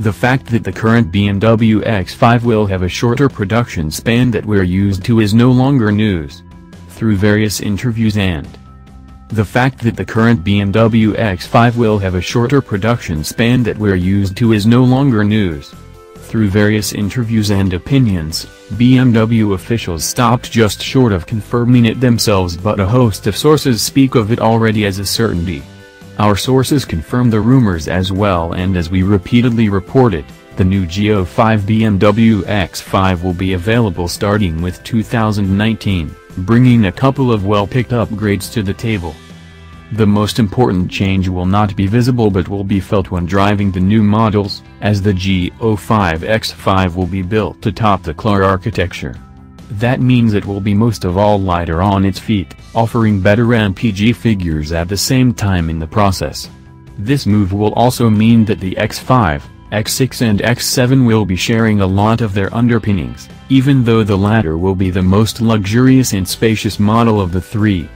The fact that the current BMW X5 will have a shorter production span that we're used to is no longer news. Through various interviews and the fact that the current BMW X5 will have a shorter production span that we're used to is no longer news. Through various interviews and opinions, BMW officials stopped just short of confirming it themselves but a host of sources speak of it already as a certainty. Our sources confirm the rumors as well and as we repeatedly reported, the new G05 BMW X5 will be available starting with 2019, bringing a couple of well-picked upgrades to the table. The most important change will not be visible but will be felt when driving the new models, as the G05 X5 will be built to top the CLAR architecture. That means it will be most of all lighter on its feet, offering better MPG figures at the same time in the process. This move will also mean that the X5, X6 and X7 will be sharing a lot of their underpinnings, even though the latter will be the most luxurious and spacious model of the three.